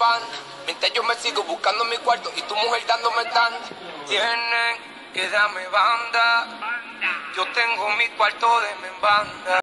pan. Mientras yo me sigo buscando mi cuarto y tu mujer dándome tan. Tienen que darme banda. Yo tengo mi cuarto de membanda.